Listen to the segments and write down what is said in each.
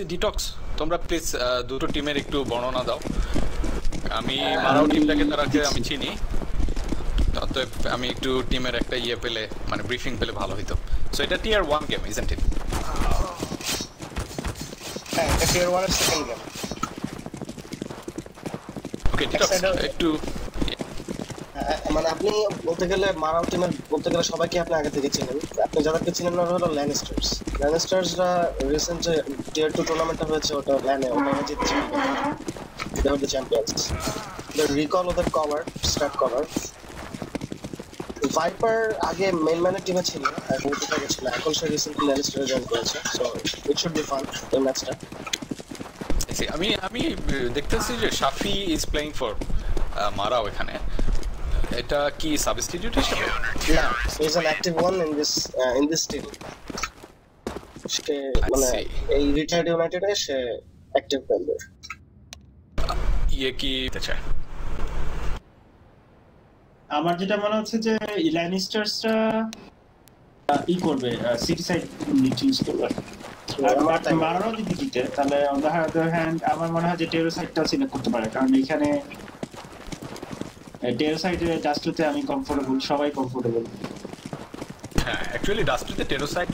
Detox তোমরা please দুটো টিমের একটু বর্ণনা দাও। আমি মারাও টিমটাকে তারাকে আমি চিনি। অতএব আমি একটু টিমের একটা ইয়ে পেলে মানে ব্রিফিং পেলে ভালো হইতো। সো এটা tier one game isn't it হ্যাঁ এটা টিয়ার ওয়ানের সেকেন্ড গেম ওকে ডিটক্স? একটু মানে আপনি বলতে গেলে মারাও টিমের, বলতে গেলে সবাইকে আপনি আগে থেকে চিনেন। আপনি যাদেরকে চিনেন ওরা হলো ল্যানিস্টার্স ল্যানিস্টার্সরা রিসেন্ট যে টিয়ার টু টুর্নামেন্টটা হয়েছে, ওটা ল্যানে ওটা জিতেছে। They are the champions the recall ওদের কভার স্টার্ট কভার ভাইপার আগে মেন ম্যানের টিমে ছিল, এখন কোথায় ছিল এখন সে রিসেন্টলি ল্যানিস্টারে জয়েন করেছে so it should be fun এই ম্যাচটা আমি আমি দেখতেছি যে শাফি ইজ প্লেইং ফর মারাও এখানে। এটা কি সাবস্টিটিউট হিসেবে? না is an active one in this in this team সে মানে এই রিটায়ার্ড ইউনাইটেডে সে অ্যাক্টিভ মেম্বার ইয়ে কি চায়? আমার যেটা মনে হচ্ছে যে ল্যানিস্টার্সরা ই করবে সিটি সাইড চুজ করবে। মনে হয়। যদি জিতে তাহলে অন দ্য হ্যান্ড আমার মনে হয় যে টেরো সাইডটাও সিলেক্ট করতে পারে। কারণ এখানে সাইডে আমি কমফোর্টেবল সবাই কমফোর্টেবল হ্যাঁ অ্যাকচুয়ালি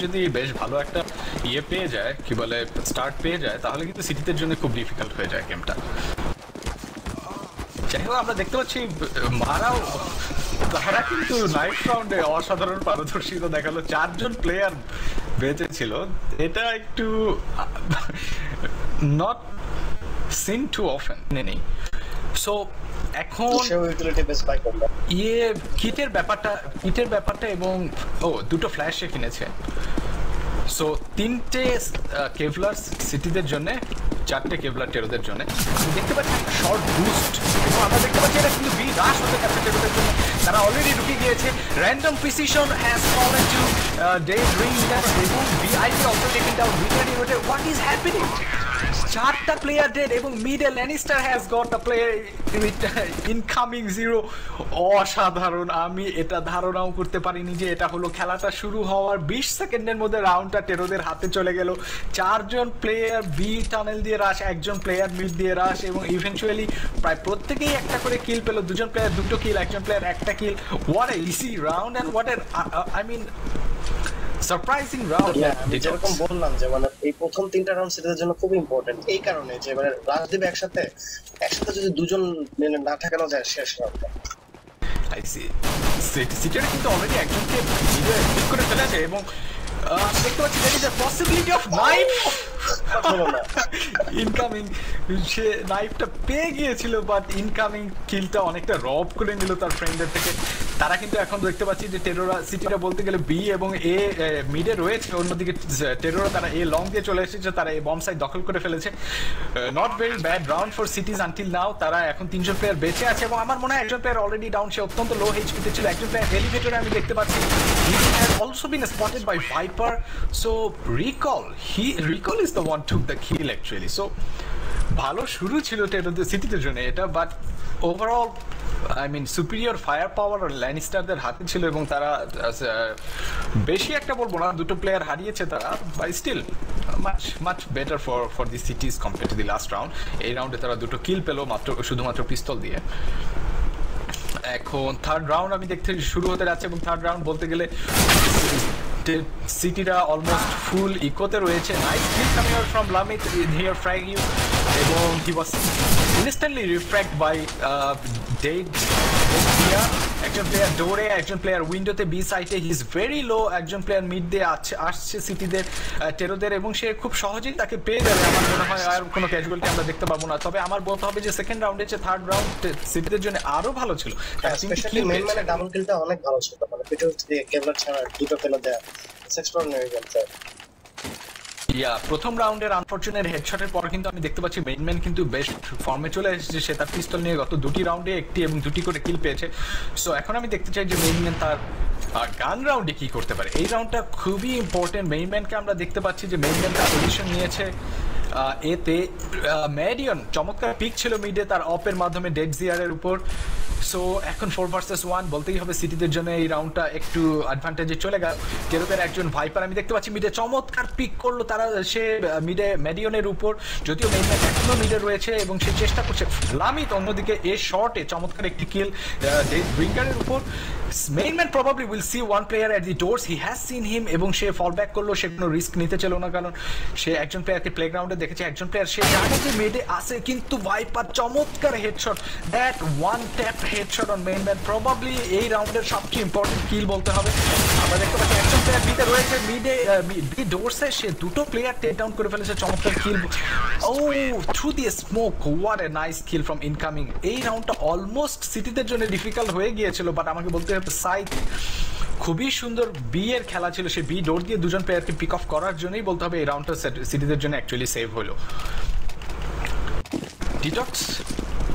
যদি বেশ ভালো একটা ইয়ে পেয়ে যায়, কি বলে স্টার্ট পেয়ে যায়, তাহলে কিন্তু জন্য খুব ডিফিকাল্ট হয়ে যায় গেমটা যাই হোক, আমরা দেখতে পাচ্ছি, মারাও, তারা কিন্তু নাইট রাউন্ডে অসাধারণ পারদর্শিতা দেখাল। চারজন প্লেয়ার বেঁচে ছিল এটা একটু নট সিন টু অফেন নেই সো এখন ইয়ে কিটের ব্যাপারটা কিটের ব্যাপারটা এবং ও দুটো ফ্ল্যাশ কিনেছে। সো তিনটে কেভলার সিটিদের জন্য চারটে কেভলার টেরোদের জন্য। দেখতে পাচ্ছি একটা শর্ট বুস্ট এবং আমরা দেখতে পাচ্ছি এটা কিন্তু বি রাশ হতে যাচ্ছে টেরোদের জন্য। তারা অলরেডি ঢুকে গিয়েছে। Random precision has to uh, day dream এবং VIP also taken down winner ইউনিটে হোয়াট ইজ হ্যাপেনিং চারটা প্লেয়ার ডেড এবং মিডে Lannister has got a player incoming zero অসাধারণ। আমি এটা ধারণাও করতে পারিনি যে এটা হলো খেলাটা শুরু হওয়ার বিশ সেকেন্ডের মধ্যে রাউন্ডটা টেরোদের হাতে চলে গেল। চারজন প্লেয়ার বি টানেল দিয়ে রাশ একজন প্লেয়ার মিড দিয়ে রাশ এবং ইভেনচুয়ালি প্রায় প্রত্যেকেই একটা করে কিল পেল। দুজন প্লেয়ার দুটো কিল একজন প্লেয়ার একটা kill what a eco round and what এর আই মিন সারপ্রাইজিং রাউন্ড আমি যেরকম বললাম যে মানে এই প্রথম তিনটা রাউন্ড সেটার জন্য খুব ইম্পর্টেন্ট এই কারণে যে মানে রাজদীপ একসাথে একসাথে যদি দুজন মানে না ঠেকানো যায় শেষ রাউন্ডটা আই সি সিটির কিন্তু অলরেডি একজনকে জিরো করে ফেলেছে এবং দেখতে পাচ্ছি that is a possibility of knife incoming সে নাইফটা পেয়ে গিয়েছিল বাট ইনকামিং কিলটা অনেকটা রব করে নিল তার ফ্রেন্ডের থেকে। তারা কিন্তু এখন দেখতে পাচ্ছি যে টেরোরা সিটিটা বলতে গেলে বি এবং এ মিডে রয়েছে, অন্যদিকে টেরোরা তারা এ লং দিয়ে চলে এসেছে, তারা এই বম সাইড দখল করে ফেলেছে। Not very bad round for CTs until now তারা এখন তিনজন প্লেয়ার বেঁচে আছে, এবং আমার মনে হয় একজন প্লেয়ার অলরেডি ডাউন সে অত্যন্ত লো এইচপিতে ছিল, একজন প্লেয়ার এলিভেটরে আমি দেখতে পাচ্ছি। Also been spotted by viper so recall he recall is the one took the kill actually so ভালো শুরু ছিল টেরোদের সিটিদের জন্য এটা but overall I mean superior fire power ল্যানিস্টারদের হাতে ছিল এবং তারা বেশি একটা বলব না, দুটো প্লেয়ার হারিয়েছে তারা by still much much better for for the CTs compared to the last round এই রাউন্ডে তারা দুটো কিল পেল, মাত্র, শুধুমাত্র পিস্তল দিয়ে। এখন থার্ড রাউন্ড আমি দেখতে শুরু হতে যাচ্ছে এবং থার্ড রাউন্ড বলতে গেলে সিটিরা অলমোস্ট ফুল ইকোতে রয়েছে। Nice kill coming out from Lamit here frag you এবং he was instantly refragged by dead একজন প্লেয়ার ডোরে একজন প্লেয়ার উইন্ডোতে বি সাইটে হি ইজ ভেরি লো একজন প্লেয়ার মিড দিয়ে আসছে আসছে সিটিদের টেরোদের এবং সে খুব সহজেই তাকে পেয়ে যাবে আমার মনে হয় আর কোনো ক্যাজুয়ালিটি আমরা দেখতে পাবো না। তবে আমার বলতে হবে যে সেকেন্ড রাউন্ডে যে থার্ড রাউন্ড সিটিদের জন্য আরও ভালো ছিল। স্পেশালি মেন মানে ডাবল কিলটা অনেক ভালো ছিল। মানে দিয়ে কেবলার ছাড়া দুটো ফেলে দেয়া এক্সট্রাঅর্ডিনারি গেম ইয়া, প্রথম রাউন্ডের আনফরচুনেট হেডশটের পর কিন্তু আমি দেখতে পাচ্ছি মেইনম্যান কিন্তু বেস্ট ফর্মে চলে এসেছে। সে তার পিস্তল নিয়ে গত দুটি রাউন্ডে একটি এবং দুটি করে কিল পেয়েছে। সো এখন আমি দেখতে চাই যে মেইনম্যান তার গান রাউন্ডে কি করতে পারে। এই রাউন্ডটা খুবই ইম্পর্টেন্ট মেইনম্যানকে আমরা দেখতে পাচ্ছি যে মেইনম্যান তার পজিশন নিয়েছে এতে ম্যাডিয়ন চমৎকার পিক ছিল মিডে তার অপের মাধ্যমে ডেড জিয়ারের উপর। সো এখন ফোর ভার্সেস ওয়ান বলতেই হবে সিটিদের জন্য এই রাউন্ডটা একটু অ্যাডভান্টেজে চলে গেল। টেরোদের একজন ভাইপার আমি দেখতে পাচ্ছি মিডে চমৎকার পিক করল তারা, সে মিডে মেডিয়নের উপর, যদিও মেইন ম্যাচ এখনও মিডে রয়েছে এবং সে চেষ্টা করছে। লামিত অন্যদিকে এ শর্টে চমৎকার একটি কিল ব্রিঙ্গারের উপর। Main man probably will see one player at the doors he has seen him এবং সে ফল ব্যাক করল, সে কোনো রিস্ক নিতে ছিল না কারণ সে একজন প্লেয়ারকে প্লেগ্রাউন্ডে দেখেছে, একজন প্লেয়ার সে জানে যে মেডে আসে কিন্তু ভাইপার চমৎকার headshot that one tap headshot on main man probably এই রাউন্ডের সবচেয়ে ইম্পর্টেন্ট কিল বলতে হবে। আমরা দেখতে পাচ্ছি একজন প্লেয়ার বিতে রয়েছে। মিডে বি ডোর্সে সে দুটো প্লেয়ার টেক ডাউন করে ফেলেছে। চমৎকার kill O through the smoke what a nice kill from incoming এই রাউন্ডটা অলমোস্ট সিটিদের জন্য ডিফিকাল্ট হয়ে গিয়েছিল বাট আমাকে বলতে হবে সাইড খুবই সুন্দর বি এর খেলা ছিল। সে বি ডোর দিয়ে দুজন প্লেয়ারকে পিক অফ করার জন্যই বলতে হবে এই রাউন্ডটা সিটিদের জন্য অ্যাকচুয়ালি সেভ হলো। ডিটক্স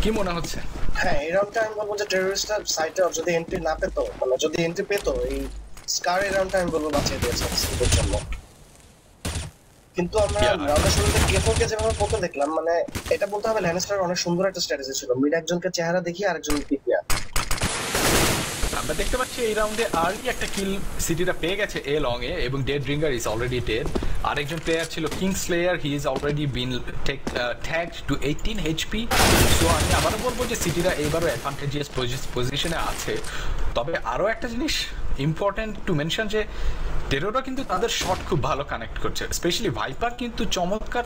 কি মনে হচ্ছে? হ্যাঁ এরাউন্ডটা আমি বলব যে টেরোরিস্টরা সাইটে যদি এন্ট্রি না পেতো মানে যদি এন্ট্রি পেতো এই স্কার এরাউন্ডটা আমি বলব বাঁচিয়ে দিয়েছে সিটির জন্য কিন্তু আমরা. রাউন্ডের শুরুতে কেফোকে যেভাবে পড়তে দেখলাম মানে এটা বলতে হবে ল্যানিস্টার অনেক সুন্দর একটা স্ট্র্যাটেজি ছিল মিড একজনকে চেহারা দেখিয়ে আরেকজন আমরা দেখতে পাচ্ছি এই রাউন্ডে আর্লি একটা কিল সিটিটা পেয়ে গেছে এ লং এ এবং dead ringer is already dead আরেকজন প্লেয়ার ছিল king slayer he is already been take tag to eighteen HP so আমি আবারও বলব যে সিটিরা এবারও অ্যাডভান্টেজিয়াস পজিশনে আছে। তবে আরও একটা জিনিস ইম্পর্টেন্ট টু মেনশন যে টেরোরা কিন্তু তাদের শট খুব ভালো কানেক্ট করছে। স্পেশালি ভাইপার কিন্তু চমৎকার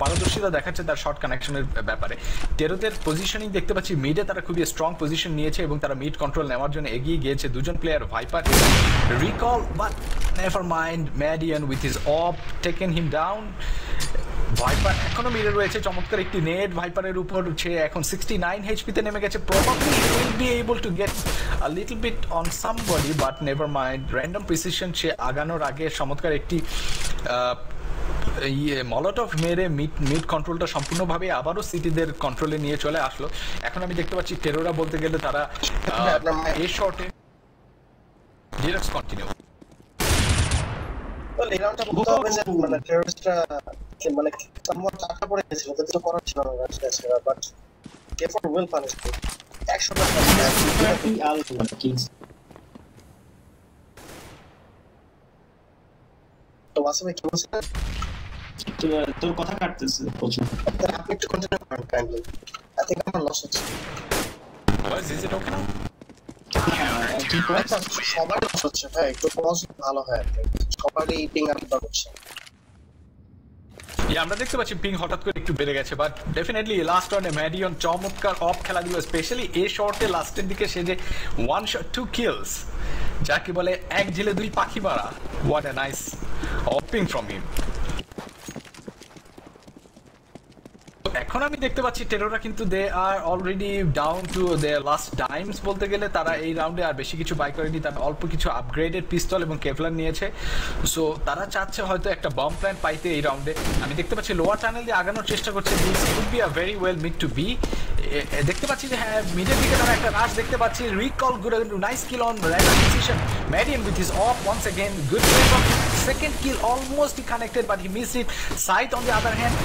পারদর্শিতা দেখাচ্ছে তার শট কানেকশনের ব্যাপারে। টেরোদের পজিশনিং দেখতে পাচ্ছি মিডে তারা খুবই স্ট্রং পজিশন নিয়েছে এবং তারা মিড কন্ট্রোল নেওয়ার জন্য এগিয়ে গিয়েছে। দুজন player viper recall but never mind Madian with his off taken him down viper এখনও মিলে রয়েছে। চমৎকার একটি নেট ভাইপারের উপর সে এখন সিক্সটি নাইন এইচপিতে নেমে গেছে। Probably will be able to get a little bit on somebody but never mind random precision সে আগানোর আগে চমৎকার একটি ইয়ে মলট অফ মেরে মিড মিড কন্ট্রোলটা সম্পূর্ণভাবে আবারও সিটিদের কন্ট্রোলে নিয়ে চলে আসলো। এখন আমি দেখতে পাচ্ছি টেরোরা বলতে গেলে তারা এ শর্টে ডিরেক্ট কন্টিনিউ তো এই রাউন্ডটা বলতে হবে যে মানে টেরোরিস্টরা মানে সামওয়াট টাকা পড়ে গেছিল তাদের তো করার ছিল না রাশিয়া বাট কেফোর উইল পানিশ একশো এই আল কিংস তো ওয়াসিমে কি বলছেন? তোর কথা কাটতেছে প্রচুর তাহলে আপনি একটু কন্টিনিউ করেন কাইন্ডলি আই থিংক আমার লস হচ্ছে। ইজ ইট ওকে নাও হ্যাঁ, পিং আমরা দেখতে পাচ্ছি পিং হঠাৎ করে একটু বেড়ে গেছে বাট ডেফিনেটলি লাস্ট রাউন্ডে ম্যাডিয়ন চমৎকার অফ খেলা দিল স্পেশালি এ শর্টে লাস্টের দিকে সে যে ওয়ান শট টু কিলস যাকে বলে এক ঝিলে দুই পাখি মারা। What a nice opping from him এখন আমি দেখতে পাচ্ছি টেরোরা কিন্তু they are already down to the last times বলতে গেলে। তারা এই রাউন্ডে আর বেশি কিছু বাই করেনি, তারা অল্প কিছু আপগ্রেডেড পিস্তল এবং কেভলার নিয়েছে। সো তারা চাচ্ছে হয়তো একটা বম প্ল্যান পাইতে এই রাউন্ডে আমি দেখতে পাচ্ছি লোয়ার টানেল দিয়ে আগানোর চেষ্টা করছে। This would be a very well mid to be দেখতে পাচ্ছি যে হ্যাঁ মিডের দিকে তারা একটা রাশ দেখতে পাচ্ছি। Recall good nice kill on raider decision Madian with is off once again good second kill almost connected but he miss it sight on the other hand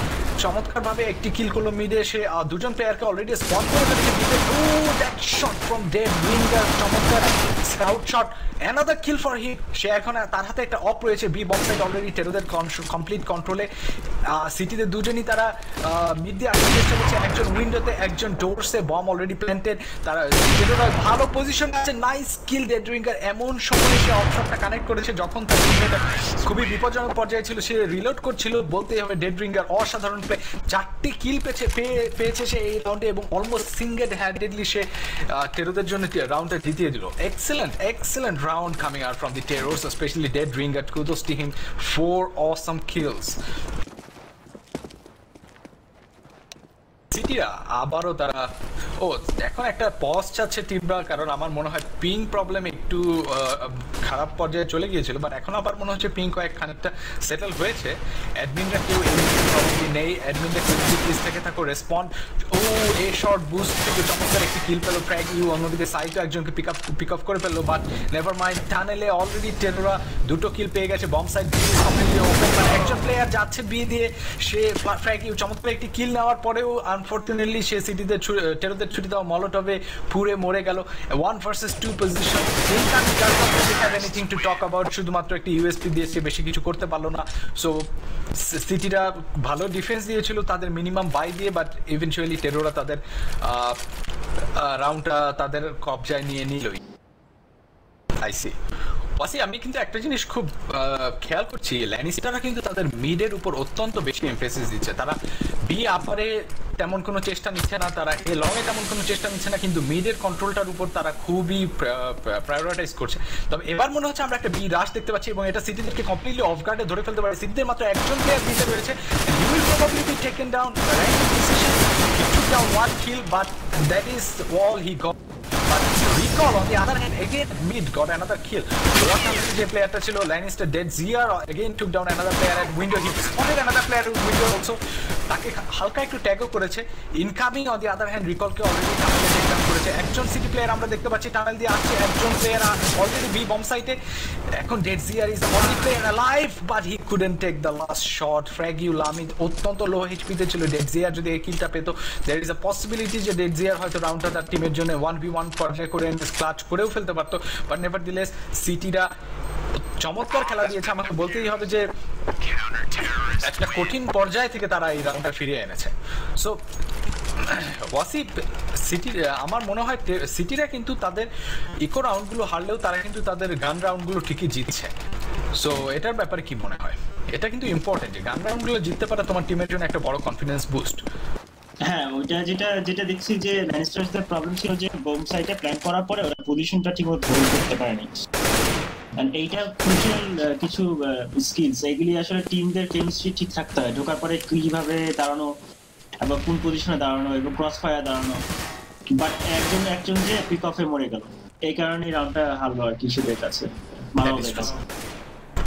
চমৎকারভাবে একটি কিল করল মিডে সে দুজন প্লেয়ারকে অলরেডি স্পট করে ফেলেছে মিডে that shot from dev winger চমৎকার। Scout shot another kill for hit সে এখন তার হাতে একটা অফ রয়েছে বি বক্স সাইড অলরেডি টেরোদের কমপ্লিট কন্ট্রোলে সিটিতে দুজনই তারা মিড দিয়ে আসার চেষ্টা করছে। একজন উইন্ডোতে একজন ডোরসে বম অলরেডি প্ল্যান্টেড তারা টেরোরা ভালো পজিশন আছে নাইস কিল ডেড উইঙ্গার এমন সময় সে অফ শটটা কানেক্ট করেছে, যখন তার খুবই বিপজ্জনক পর্যায়ে ছিল, সে রিলোড করছিল, বলতেই হবে ডেড রিঙ্গার অসাধারণ প্লে চারটি কিল পেয়েছে পেয়ে- পেয়েছে সে এই রাউন্ডে এবং অলমোস্ট সিঙ্গেল হ্যান্ডেডলি সে টেরোদের জন্য রাউন্ডটা জিতিয়ে দিল। excellent excellent round coming out from the Teros specially dead ringer kudos to him four awesome kills সিটিরা আবারও তারা ও এখন একটা পজ চাচ্ছে কারণ আমার মনে হয় পিং প্রবলেম একটু খারাপ পর্যায়ে চলে গিয়েছিল বাট এখন আবার মনে হচ্ছে পিং কয়েক খানিকটা সেটেল হয়েছে। অ্যাডমিনরা কেউ নেই অ্যাডমিনদের ক্রিস থেকে থাকো রেসপন্ড ও এ শর্ট বুস্ট থেকে চমৎকার একটি কিল পেল ফ্র্যাগ ইউ অন্যদিকে সাইটো একজনকে পিক আপ পিক আপ করে ফেলল বাট নেভার মাইন্ড টানেলে অলরেডি টেরোরা দুটো কিল পেয়ে গেছে বম সাইড একজন প্লেয়ার যাচ্ছে বিয়ে দিয়ে, সে ফ্র্যাগ ইউ চমৎকার একটি কিল নেওয়ার পরেও আনফর্চুনেটলি সে সিটিতে টেরোদের ছুটি দাও মলটবে পুরে মরে গেল। One versus two position anything to talk about শুধুমাত্র একটি ইউএসপি দিয়েছে বেশি কিছু করতে পারল না। সো সিটিরা ভালো ডিফেন্স দিয়েছিল, তাদের মিনিমাম বাই দিয়ে বাট ইভেনচুয়ালি টেরোরা তাদের রাউন্ডটা তাদের কবজায় নিয়ে নিলই। আইসি ওয়াসি আমি কিন্তু একটা জিনিস খুব খেয়াল করছি ল্যানিস্টাররা কিন্তু তাদের মিডের উপর অত্যন্ত বেশি এমফেসিস দিচ্ছে। তারা বি তেমন কোনো চেষ্টা নিচ্ছে না, তারা এ তেমন কোনো চেষ্টা নিচ্ছে না, কিন্তু মিডের কন্ট্রোলটার উপর তারা খুবই প্রায়োরিটাইজ করছে। তবে এবার মনে হচ্ছে আমরা একটা বি রাশ দেখতে পাচ্ছি এবং এটা সিটিদেরকে কমপ্লিটলি অফ গার্ডে ধরে ফেলতে পারে। সিটিদের মাত্র একজন প্লেয়ার দিতে পেরেছে। He will taken down got But recall on the other hand, again mid got another kill. What happened যে প্লেয়ারটা ছিল Lannister dead Ziar again took down another player at window. He spotted another player at window also. তাকে হালকা একটু ট্যাগও করেছে incoming on the other hand রিকলকে already করেছে একজন সিটি প্লেয়ার আমরা দেখতে পাচ্ছি টানেল দিয়ে আসছে একজন প্লেয়ার অলরেডি বি বম সাইটে এখন ডেড জিয়ার is only player life but he couldn't take the last shot frag you লামিদ অত্যন্ত লো এইচপিতে ছিল ডেড জিয়ার যদি এই কিলটা পেতো। দের ইজ আ পসিবিলিটি যে ডেড জিয়ার হয়তো রাউন্ডটা তার টিমের জন্য ওয়ান বি ওয়ান পর্যায়ে করে ক্লাচ করেও ফেলতে পারতো। বাট নেভার দিলেস সিটিরা চমৎকার খেলা দিয়েছে। আমাকে বলতেই হবে যে একটা কঠিন পর্যায় থেকে তারা এই রাউন্ডটা ফিরিয়ে এনেছে। সো ওয়াসি সিটি, আমার মনে হয় সিটিরা কিন্তু তাদের ইকো রাউন্ডগুলো হারলেও তারা কিন্তু তাদের গান রাউন্ডগুলো ঠিকই জিতছে। সো এটার ব্যাপারে কি মনে হয়? এটা কিন্তু ইম্পর্টেন্ট গান রাউন্ডগুলো জিততে পারে তোমার টিমের জন্য একটা বড় কনফিডেন্স বুস্ট হ্যাঁ ওইটা যেটা যেটা দেখছি যে ল্যানিস্টার্সদের প্রবলেম ছিল যে বোম সাইটে প্ল্যান করার পরে ওরা পজিশনটা ঠিকমতো হোল্ড করতে পারেনি। এইটা ক্রুশিয়াল কিছু স্কিলস এগুলি আসলে টিমদের কেমিস্ট্রি ঠিক থাকতে হয়। ঢোকার পরে কীভাবে দাঁড়ানো এবং কোন পজিশনে দাঁড়ানো এবং ক্রস ফায়ার দাঁড়ানো। বাট একজন একজন যে পিক অফে মরে গেল। এই কারণে রাউন্ডটা হারলো আর কি সুদের কাছে। মারাও কাছে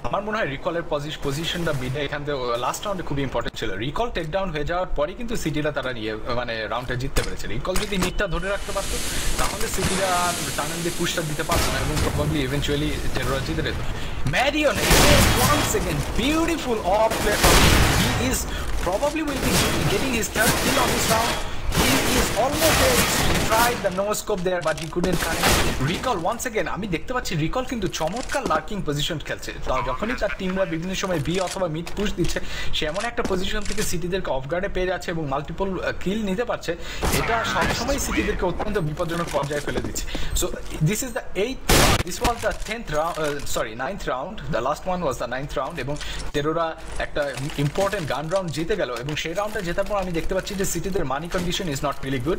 আমার মনে হয় রিকলের পজিশনটা মিডে এখান থেকে লাস্ট রাউন্ডে খুবই ইম্পর্টেন্ট ছিল। রিকল টেক ডাউন হয়ে যাওয়ার পরে কিন্তু সিটিরা তারা নিয়ে মানে রাউন্ডটা জিততে পেরেছে। রিকল যদি নিটটা ধরে রাখতে পারতো তাহলে সিটিরা টানেল দিয়ে পুশটা দিতে পারতো না এবং প্রবাবলি ইভেন্চুয়ালি টেরোরা জিতে যেত। Marion one second beautiful of play he is probably will be getting his third kill on this round. He is almost there. he tried the no scope there, but he couldn't connect recall, once again, আমি দেখতে পাচ্ছি recall কিন্তু চমৎকার lurking position খেলছে। যখনই তার টিমরা বিভিন্ন সময় বি অথবা মিড পুশ দিচ্ছে, সে এমন একটা পজিশন থেকে সিটিদেরকে অফ গার্ডে পেয়ে যাচ্ছে এবং মাল্টিপল কিল নিতে পারছে, এটা সবসময় সিটিদেরকে অত্যন্ত বিপজ্জনক পর্যায়ে ফেলে দিচ্ছে। So this is the eight this was the tenth round sorry ninth round the one was the ninth round এবং তেরোরা একটা ইম্পর্টেন্ট গান রাউন্ড জিতে গেল, এবং সেই রাউন্ডটা জেতার পর আমি দেখতে পাচ্ছি যে সিটিদের money condition is not really good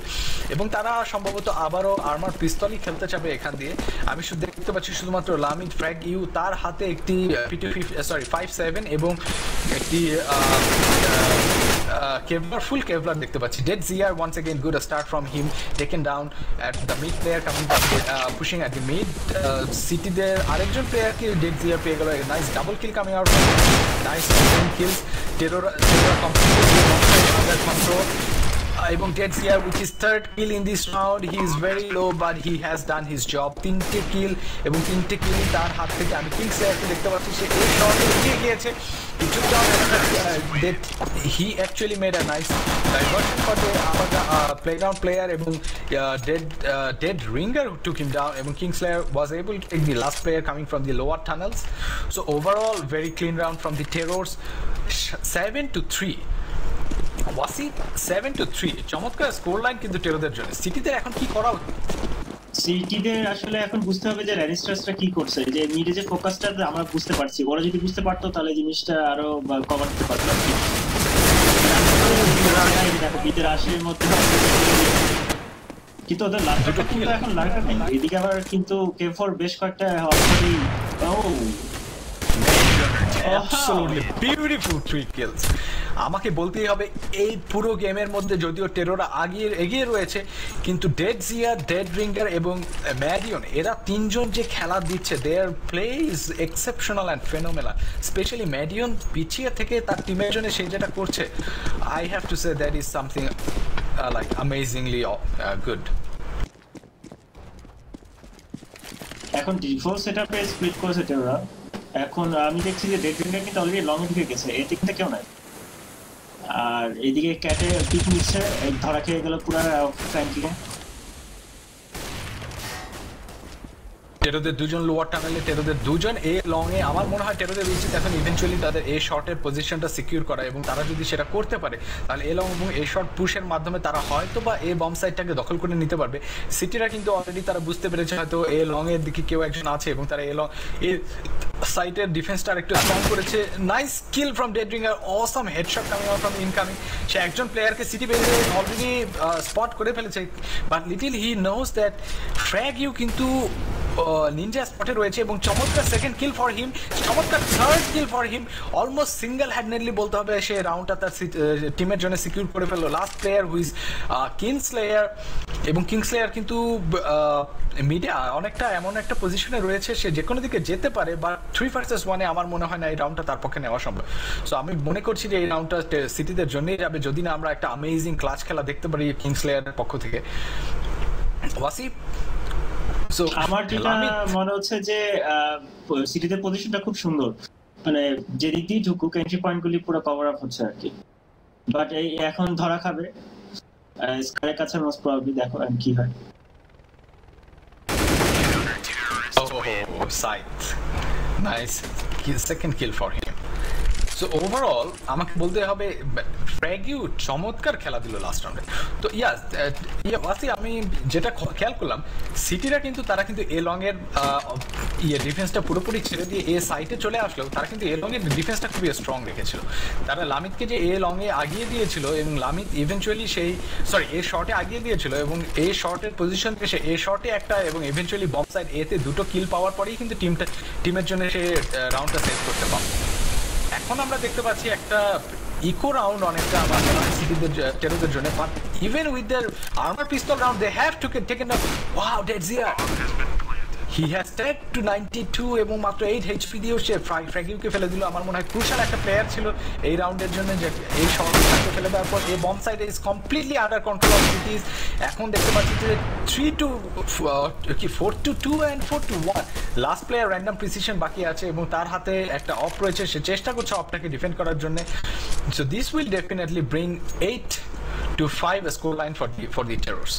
এবং তারা সম্ভবত আবারও আর্মার পিস্তলই খেলতে চাবে এখান দিয়ে। আমি শুধু দেখতে পাচ্ছি শুধুমাত্র লামিদ ফ্র্যাগ ইউ তার হাতে একটি পিটি সরি ফাইভ সেভেন এবং একটি কেভলার ফুল কেভলার দেখতে পাচ্ছি। ডেড জিয়ার once again good start from him taken down at the mid player coming pushing at the mid সিটিদের আরেকজন প্লেয়ারকে ডেড জিয়ার পেয়ে গেল। Nice double kill coming out nice kills টেরোর এবং dead chair which is third kill in this round he is very low but he has done his job তিনটে kill এবং তিনটে কিল তার হাত থেকে আমি কিং সিয়ারকে দেখতে পাচ্ছি সে এই শটে এগিয়ে গিয়েছে uh, he actually made a nice diversion for the Amaga uh, playground player এবং uh, uh, dead ringer who took him down এবং Kingslayer was able to take the last player coming from the lower tunnels so overall very clean round from the terrors 7 to 3 ওয়াসি seven two three চমৎকার score line কিন্তু টেরোদের জন্য। সিটিতে এখন কি করা উচিত? সিটিদের আসলে এখন বুঝতে হবে যে রেজিস্টার্সটা কি করছে। যে মিডে যে ফোকাসটা আমরা বুঝতে পারছি। ওরা যদি বুঝতে পারতো তাহলে জিনিসটা আরও কভার করতে পারতো। বিদের আশির মধ্যে কিন্তু ওদের লাস্টটা কিন্তু এখন লাগাটা নেই এদিকে আবার কিন্তু কেফোর বেশ কয়েকটা ও Absolutely beautiful three kills. আমাকে বলতেই হবে এই পুরো গেমের মধ্যে যদিও টেরোরা আগিয়ে এগিয়ে রয়েছে কিন্তু ডেড জিয়া ডেড রিঙ্গার এবং ম্যারিয়ন এরা তিনজন যে খেলা দিচ্ছে their play is exceptional and phenomenal specially Madion পিছিয়ে থেকে তার টিমের জন্য সে যেটা করছে I have to say that is something uh, like amazingly uh, এখন ডিফোর সেটআপে স্প্লিট করেছে টেরোরা। এখন আমি দেখছি যে ডেড উইঙ্গার কিন্তু অলরেডি লং ঢুকে গেছে এই দিকটা কেউ নাই। আর এদিকে ক্যাটে পিক নিচ্ছে ধরা খেয়ে গেল পুরো ফ্র্যাঙ্কিকে টেরোদের দুজন লোয়ার টানেলে টেরোদের দুজন, এ লং এ আমার মনে হয় টেরোদের উচিত এখন ইভেন্চুয়ালি তাদের এ শর্টের পজিশনটা সিকিউর করা, এবং তারা যদি সেটা করতে পারে, তাহলে এ লং এবং এ শর্ট পুশের মাধ্যমে তারা হয়তো বা এ বম সাইডটাকে দখল করে নিতে পারবে। সিটিরা কিন্তু অলরেডি তারা বুঝতে পেরেছে হয়তো এ লং এর দিকে কেউ একজন আছে, এবং তারা এ লং এ সাইটের ডিফেন্সটা একটু স্ট্রং করেছে। Nice skill from dead ringer awesome headshot coming out from incoming সে একজন প্লেয়ারকে সিটি বেজে অলরেডি স্পট করে ফেলেছে। But little he knows that frag you কিন্তু নিনজা স্পটে রয়েছে এবং চমৎকার সেকেন্ড কিল ফর হিম চমৎকার third kill for him almost single handedly বলতে হবে সে রাউন্ডটা তার টিমের জন্য সিকিউর করে ফেলল। Last player who's Kings player এবং কিংস প্লেয়ার কিন্তু মিডিয়া অনেকটা এমন একটা পজিশনে রয়েছে সে যে কোনো দিকে যেতে পারে বা থ্রি ভার্সেস ওয়ানে আমার মনে হয় না এই রাউন্ডটা তার পক্ষে নেওয়া সম্ভব। সো আমি মনে করছি যে এই রাউন্ডটা সিটিদের জন্যই যাবে যদি না আমরা একটা আমেজিং ক্লাচ খেলা দেখতে পারি কিংস প্লেয়ারের পক্ষ থেকে। ওয়াসি So, আমার যেটা মনে হচ্ছে যে সিটিতে পজিশনটা খুব সুন্দর মানে যেদিক দিয়ে ঢুকুক এন্ট্রি পয়েন্ট গুলি পুরো পাওয়ার আপ হচ্ছে আর কি বাট এই এখন ধরা খাবে স্কারের কাছে মোস্ট প্রবাবলি দেখো কি হয় Oh, sight. Nice. Second kill for him. So overall আমাকে বলতে হবে ফ্র্যাগিউ চমৎকার খেলা দিল লাস্ট রাউন্ডে তো ইয়া ইয়া, ওয়াসি, আমি যেটা খেয়াল করলাম সিটিরা কিন্তু, তারা কিন্তু এ লং এর ইয়ে ডিফেন্সটা পুরোপুরি ছেড়ে দিয়ে এ সাইটে চলে আসলেও, তারা কিন্তু এ লং এর ডিফেন্সটা খুবই স্ট্রং রেখেছিল। তারা লামিতকে যে এ লং এ আগিয়ে দিয়েছিল এবং লামিত ইভেনচুয়ালি সেই সরি এ শর্টে আগিয়ে দিয়েছিল এবং এ শর্টের পজিশন থেকে সে এ শর্টে একটা এবং ইভেনচুয়ালি বম সাইড এতে দুটো কিল পাওয়ার পরেই কিন্তু টিমটা টিমের জন্য সে রাউন্ডটা সেভ করতে পারে এখন আমরা দেখতে পাচ্ছি একটা ইকো রাউন্ড অনেকটা আমাদের সিটিদের টেরোদের জন্য but even with their armour pistol round they have to taken up wow dead Zia he has take two ninety two এবং মাত্র এইট এইচপি দিয়েও সে ফ্র্যাগিউকে ফেলে দিল। আমার মনে হয় ক্রুশাল একটা প্লেয়ার ছিল এই রাউন্ডের জন্য যে এই শহরটাকে ফেলে দেওয়ার পর এই bomb side is completely under control of CTs এখন দেখতে পাচ্ছি যে থ্রি টু কি four two two and four two one last player random precision বাকি আছে এবং তার হাতে একটা অফ রয়েছে। সে চেষ্টা করছে অফটাকে ডিফেন্ড করার জন্য। So this will definitely bring eight two five score line for the for the terros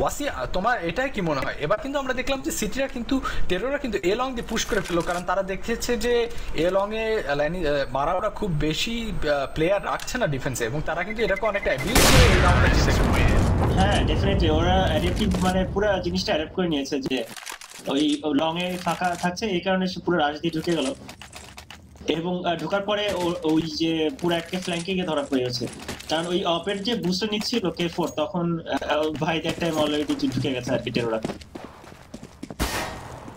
Wasi তোমার এটাই কি মনে হয়? এবার কিন্তু আমরা দেখলাম যে সিটিরা কিন্তু টেরোরা কিন্তু এ লং দিয়ে পুশ করে ফেলল, কারণ তারা দেখেছে যে এ লং এ লাইনি মারাওরা খুব বেশি প্লেয়ার রাখছে না ডিফেন্সে এবং তারা কিন্তু এটাকে অনেকটা অ্যাবিউজ করে এই হ্যাঁ ডেফিনেটলি ওরা অ্যাডাপ্টিভ মানে পুরো জিনিসটা অ্যাডাপ্ট করে নিয়েছে যে ওই লং এ ফাঁকা থাকছে, এই কারণে সে পুরো রাজনীতি ঢুকে গেল। এবং ঢোকার পরে ওই যে পুরো একটা ফ্ল্যাঙ্কিং গিয়ে ধরা পড়ে গেছে কারণ ওই অপের যে বুস্টার নিচ্ছিল কে ফোর তখন ভাই দেখ টাইম অলরেডি ঢুকে গেছে আর কি টেরোরা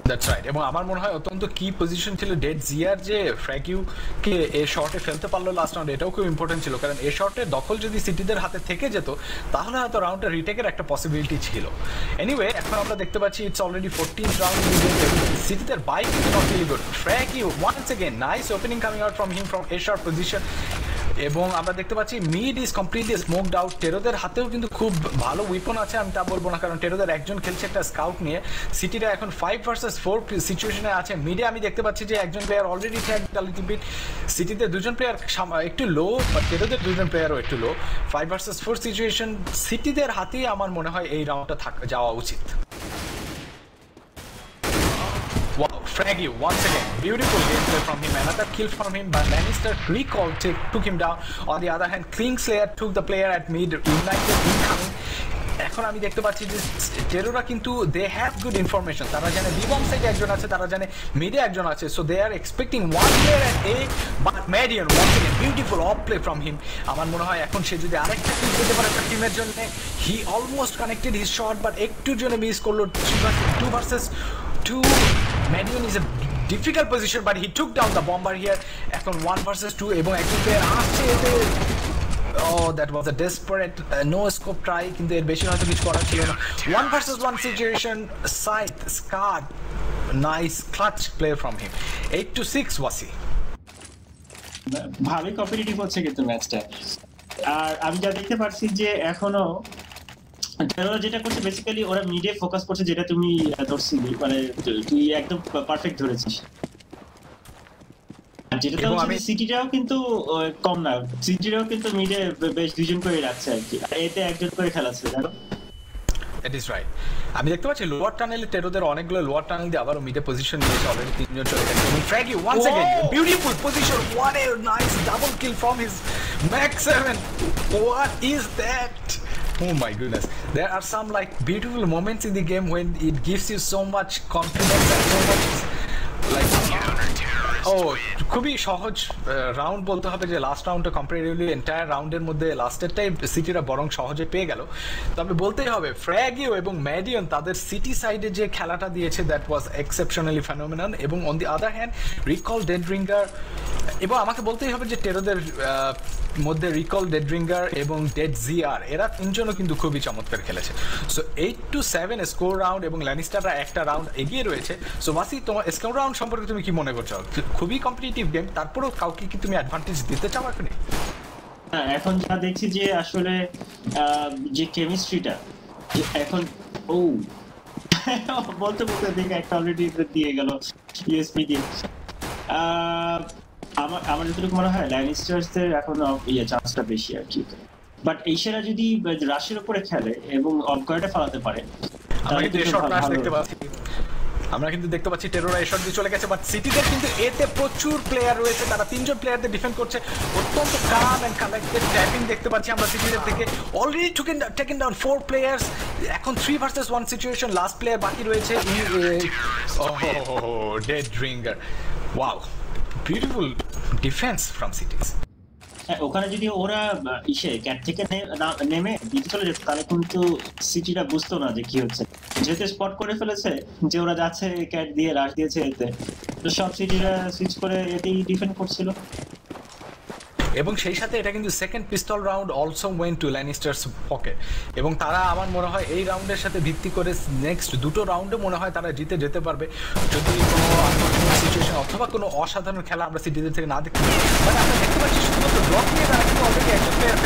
দ্যাটস রাইট এবং আমার মনে হয় অত্যন্ত কি পজিশন ছিল ডেড জিয়ার যে ফ্র্যাকিউ কে এ শর্টে ফেলতে পারল লাস্ট রাউন্ড এটাও খুব ইম্পর্টেন্ট ছিল। কারণ এ শর্টের দখল যদি সিটিদের হাতে থেকে যেত, তাহলে হয়তো রাউন্ডটা রিটেকের একটা পসিবিলিটি ছিল। এনিওয়ে এখন আমরা দেখতে পাচ্ছি it's already fourteen round সিটিদের bike not really good Fragu once again nice opening coming out from him from A short position এবং আমরা দেখতে পাচ্ছি mid is completely smoked out টেরোদের হাতেও কিন্তু খুব ভালো উইপন আছে, আমি তা বলব না, কারণ টেরোদের একজন খেলছে একটা স্কাউট নিয়ে। সিটিরা এখন ফাইভ ভার্সেস ফোর সিচুয়েশনে আছে। মিডে আমি দেখতে পাচ্ছি যে একজন প্লেয়ার অলরেডি ট্যাগ সিটিতে দুজন প্লেয়ার একটু লো বা টেরোদের দুজন প্লেয়ারও একটু low five versus four situation সিটিদের হাতেই আমার মনে হয় এই রাউন্ডটা থাকা যাওয়া উচিত। Fraggy once again. Beautiful gameplay from him. Another kill from him, but Lannister recall took, took him down. On the other hand, Kingslayer took the player at mid, United incoming. এখন আমি দেখতে পাচ্ছি যে টেরোরা কিন্তু দে হ্যাভ গুড ইনফরমেশন তারা জানে বিবম সাইডে একজন আছে তারা জানে মিডে একজন আছে so they are expecting one player at A but Medion one second beautiful of play from him আমার মনে হয় এখন সে যদি আরেকটা কিল পেতে পারে একটা টিমের জন্য he almost connected his shot but একটুর জন্য মিস করল two versus two Medion is a difficult position, but he took down the bomber here. এখন one versus two এবং একজন প্লেয়ার আসছে এতে Oh, that was a desperate uh, no scope try কিন্তু এর বেশি হয়তো কিছু করার ছিল না one versus one situation Scythe Scarred nice clutch play from him 8 to six 6 Wasi ভালোই কম্পিটিটিভ হচ্ছে কিন্তু ম্যাচটা আর আমি যা দেখতে পাচ্ছি যে এখনও ওরা যেটা করছে বেসিক্যালি ওরা মিডে ফোকাস করছে যেটা তুমি আহ, ধরছিলি মানে তু- তুই একদম পারফেক্ট ধরেছিস আর যেটা তো এবং হচ্ছে আমি- সিটিটাও কিন্তু আহ, কম না সিটিটাও কিন্তু মিডে বেশ দুজন করে রাখছে আর কি আর এতে একজন করে খেলাচ্ছে জানো ইট ইজ রাইট আমি দেখতে পাচ্ছি লোয়ার টানেলে টেরোদের অনেকগুলো লোয়ার টানেল দিয়ে আবারও মিডে পজিশন নিয়েছে অলরেডি তিনজন চলে গেছে এবং Fraggy once Oh! Again beautiful position one a nice double kill from his Max 7 what is that Oh my goodness. There are some like beautiful moments in the game when it gives you so much confidence and so much like ও খুবই সহজ round বলতে হবে যে last রাউন্ডটা comparatively entire রাউন্ডের মধ্যে লাস্টেরটাই সিটিরা বরং সহজে পেয়ে গেল। তবে বলতেই হবে ফ্র্যাগিও এবং ম্যাডিয়ন তাদের সিটি সাইডে যে খেলাটা দিয়েছে দ্যাট ওয়াজ এক্সেপশনালি ফেনোমিনান এবং on the other hand Recall Dead Ringer এবং আমাকে বলতেই হবে যে টেরোদের মধ্যে রিকল ডেডরিঙ্গার এবং ডেড জিআর এরা তিনজনও কিন্তু খুবই চমৎকার খেলেছে। So eight two seven score round এবং ল্যানিস্টাররা একটা রাউন্ড এগিয়ে রয়েছে। সো মাসি তোমার স্কোর রাউন্ড সম্পর্কে তুমি কি মনে করছ? খুবই কম্পিটিটিভ গেম তারপরেও কাউকে কি তুমি অ্যাডভান্টেজ দিতে চাও এখনই? হ্যাঁ এখন যা দেখছি যে আসলে যে কেমিস্ট্রিটা এখন ও বলতে বলতে দেখে একটা অলরেডি দিয়ে গেল ইউএসপি দিয়ে। আমার আমার যতটুকু মনে হয় ল্যানিস্টার্সদের এখন ইয়ে চান্সটা বেশি আর কি। বাট এশিয়ারা যদি রাশির উপরে খেলে এবং অবকয়টা ফালাতে পারে দেখতে পাচ্ছি। আমরা কিন্তু দেখতে পাচ্ছি টেরোরা এশট দিয়ে চলে গেছে বাট সিটিদের কিন্তু এতে প্রচুর প্লেয়ার রয়েছে তারা তিনজন প্লেয়ারদের ডিফেন্ড করছে। অত্যন্ত কাম এন্ড কালেক্টেড ট্যাপিং দেখতে পাচ্ছি আমরা সিটিদের থেকে। Already taken taken down four players এখন three versus one situation last player বাকি রয়েছে Dead Ringer wow beautiful defence from হ্যাঁ, ওখানে যদি ওরা ইসে, ক্যাট থেকে নেমে দিতে চলে যেত, তাহলে কিন্তু সিটিটা বুঝতো না যে কি হচ্ছে। যেহেতু স্পট করে ফেলেছে যে ওরা যাচ্ছে ক্যাট দিয়ে, রাশ দিয়েছে এতে। তো সব সিটিরা সুইচ করে এতেই ডিফেন্ড করছিল। এবং সেই সাথে এটা কিন্তু second pistol round also went to Lannisters pocket এবং তারা আমার মনে হয় এই রাউন্ডের সাথে ভিত্তি করে নেক্সট দুটো রাউন্ডে মনে হয় তারা জিতে যেতে পারবে। যদি কোনো সিচুয়েশন অথবা কোনো অসাধারণ খেলা আমরা সিটিদের থেকে না দেখতে মানে আমরা দেখতে পাচ্ছি তারা কিন্তু একজন প্লেয়ার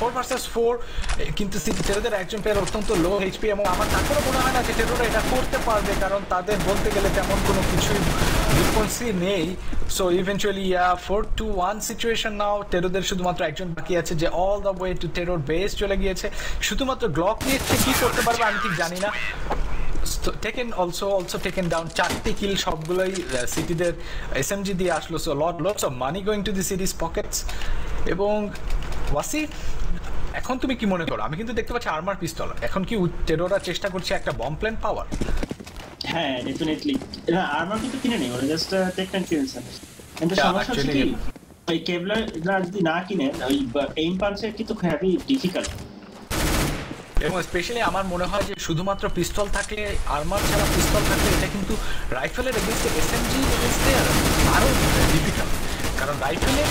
ফোর ভার্সেস ফোর কিন্তু টেরোদের একজন প্লেয়ার অত্যন্ত লো এইচপি এবং আমার তারপরে মনে হয় না যে টেরোরা এটা করতে পারবে, কারণ তাদের বলতে গেলে তেমন কোনো কিছুই ডিফেন্সি নেই। So eventually yeah four two one situation now টেরোদের শুধুমাত্র একজন বাকি আছে যে all the way to টেরোর base চলে গিয়েছে। শুধুমাত্র গ্লক নিয়ে কি করতে পারবে আমি ঠিক জানি না। Taken also also taken down চারটি কিল সবগুলোই সিটিদের এসএমজি দিয়ে আসলো so lot lots of money going to the CTs pockets এবং ওয়াসি এখন তুমি কি মনে করো? আমি কিন্তু দেখতে পাচ্ছি আর্মার পিস্তল এখন কি টেরোরা চেষ্টা করছে একটা বম প্ল্যান পাওয়ার? হ্যাঁ ডেফিনেটলি না আর্মার কিন্তু কিনে নেই ওরা জাস্ট টেকটান কিনছে কিন্তু সমস্যা হচ্ছে কি ওই কেবলার যদি না কিনে ওই এইম পাঞ্চের কিন্তু খুবই ডিফিকাল্ট এবং স্পেশালি আমার মনে হয় যে শুধুমাত্র পিস্তল থাকলে আর্মার ছাড়া পিস্তল থাকলে এটা কিন্তু রাইফেলের এগেনস্টে এসএমজি এগেনস্টে আরও ডিফিকাল্ট কারণ রাইফেলের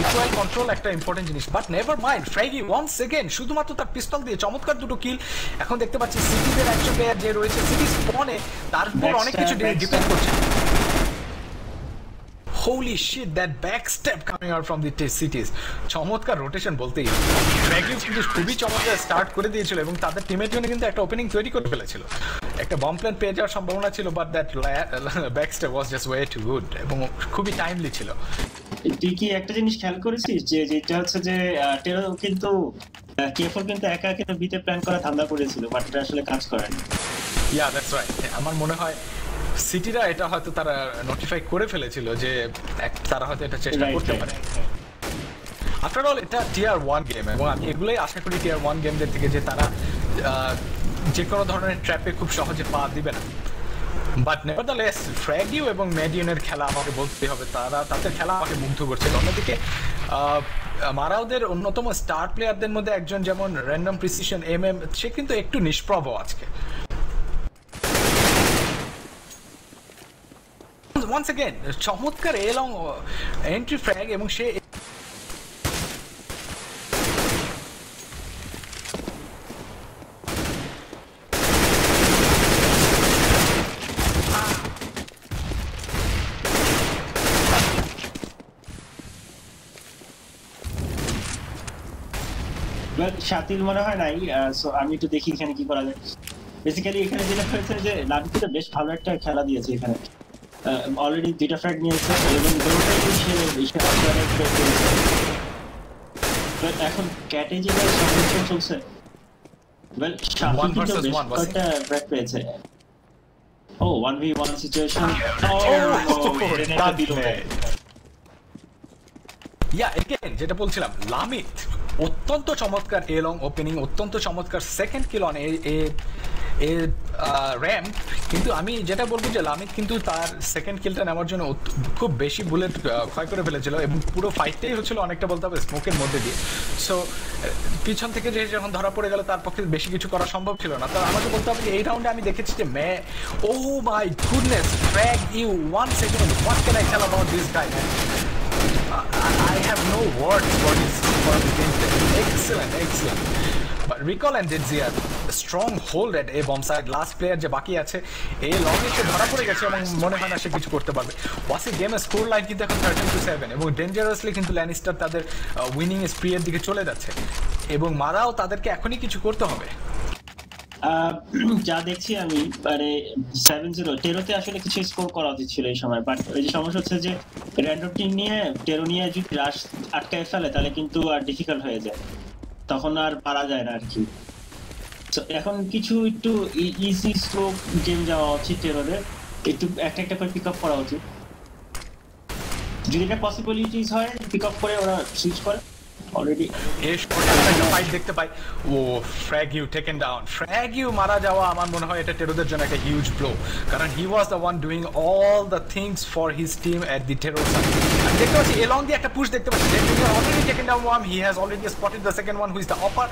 রিকোয়াল কন্ট্রোল একটা ইম্পর্টেন্ট জিনিস। But never mind Fragy one second শুধুমাত্র তার পিস্তল দিয়ে চমৎকার দুটো কিল এখন দেখতে পাচ্ছি সিটিদের একজন প্লেয়ার যে রয়েছে সিটি স্পনে তার উপর অনেক কিছু ডিপেন্ড করছে। Holy shit that back step coming out from the CTs চমৎকার রোটেশন বলতেই ফ্র্যাগিউ কিন্তু খুবই চমৎকার স্টার্ট করে দিয়েছিল এবং তাদের টিমের জন্য কিন্তু একটা ওপেনিং তৈরি করে ফেলেছিল। একটা বম প্ল্যান পেয়ে যাওয়ার সম্ভাবনা ছিল but that back step was just way too good এবং খুবই টাইমলি ছিল। তুই কি একটা জিনিস খেয়াল করেছিস যে যেটা হচ্ছে যে টেরো কিন্তু কেফল কিন্তু একা কিন্তু বিতে প্ল্যান করা ধান্দা করেছিল বাট এটা আসলে কাজ করেনি। ইয়া দ্যাটস রাইট আমার মনে হয় সিটিরা এটা হয়তো তারা নোটিফাই করে ফেলেছিল যে তারা হয়তো এটা চেষ্টা করতে পারে। আফটার অল এটা টিয়ার ওয়ান গেম এবং আমি এগুলোই আশা করি টিয়ার ওয়ান গেমদের থেকে যে তারা যে কোনো ধরনের ট্র্যাপে খুব সহজে পা দিবে না। বাট নেভারদালেস ফ্র্যাগিউ এবং ম্যাডিয়নের খেলা আমাকে বলতে হবে তারা তাদের খেলা আমাকে মুগ্ধ করছিল অন্যদিকে মারাওদের অন্যতম স্টার প্লেয়ারদের মধ্যে একজন যেমন র্যান্ডম প্রিসিশন এম এম সে কিন্তু একটু নিষ্প্রভ আজকে। ওয়ান্স অ্যাগেন চমৎকার এলং এন্ট্রি ফ্র্যাগ এবং সে শাতিল মনে হয় নাই সো আমি একটু দেখি এখানে কি করা যায়। বেসিক্যালি এখানে যেটা হয়েছে যে লাভিতে বেশ ভালো একটা খেলা দিয়েছে এখানে। অলরেডি দুইটা ফ্র্যাগ নিয়েছে এবং দুটোটাই সে সে অপরাধের করেছে But এখন ক্যাটে যে সংঘর্ষ চলছে। ওয়েল শাফি কিন্তু বেশ? কয়েকটা ফ্র্যাগ পেয়েছে। ও one v one situation yeah again যেটা বলছিলাম লামিত অত্যন্ত চমৎকার এ লং ওপেনিং অত্যন্ত চমৎকার second kill on A ram কিন্তু আমি যেটা বলব যে লামিত কিন্তু তার সেকেন্ড কিলটা নেওয়ার জন্য খুব বেশি বুলেট ক্ষয় করে ফেলেছিল এবং পুরো ফাইটটাই হচ্ছিল অনেকটা বলতে হবে স্মোকের মধ্যে দিয়ে সো পিছন থেকে যে যখন ধরা পড়ে গেল তার পক্ষে বেশি কিছু করা সম্ভব ছিল না তো আমাকে বলতে হবে যে এই রাউন্ডে আমি দেখেছি যে মে ও my goodness Fragu one second what can I tell about this guy I have no words for this for this gameplay. Excellent, excellent. But recall and Didziar, strong hold at A bomb side. Last player যে বাকি আছে a long এসে ধরা পড়ে গেছে এবং মনে হয় না সে কিছু করতে পারবে। ওয়াসি গেমের স্কোর লাইন কিন্তু এখন থার্টিন টু সেভেন এবং ডেঞ্জারাসলি কিন্তু ল্যানিস্টার তাদের উইনিং স্প্রি এর দিকে চলে যাচ্ছে। এবং মারাও তাদেরকে এখনই কিছু করতে হবে। যা দেখছি আমি মানে সেভেন জিরো টেরোতে আসলে কিছু স্কোর করা উচিত ছিল এই সময় বাট ওই যে সমস্যা হচ্ছে যে র্যান্ডম টিম নিয়ে টেরো নিয়ে যদি রাশ আটকায় ফেলে তাহলে কিন্তু আর ডিফিকাল্ট হয়ে যায়। তখন আর পারা যায় না আর কি এখন কিছু একটু ইজি স্লো গেম যাওয়া উচিত টেরোদের একটু, একটা একটা করে পিক আপ করা উচিত। যদি এটা পসিবিলিটিস হয় পিক আপ করে ওরা সুইচ করে। অলরেডি আমরা একটা ফাইট দেখতে পাই। Oh Fragu taken down Fragu মারা যাওয়া আমার মনে হয় এটা টেরোদের জন্য একটা হিউজ ব্লো কারণ he was the one doing all the things for his team at the terro আমি দেখতে পাচ্ছি এলং দিয়ে একটা পুশ দেখতে পাচ্ছি। Already taken down one he has already spotted the second one who is the AWPer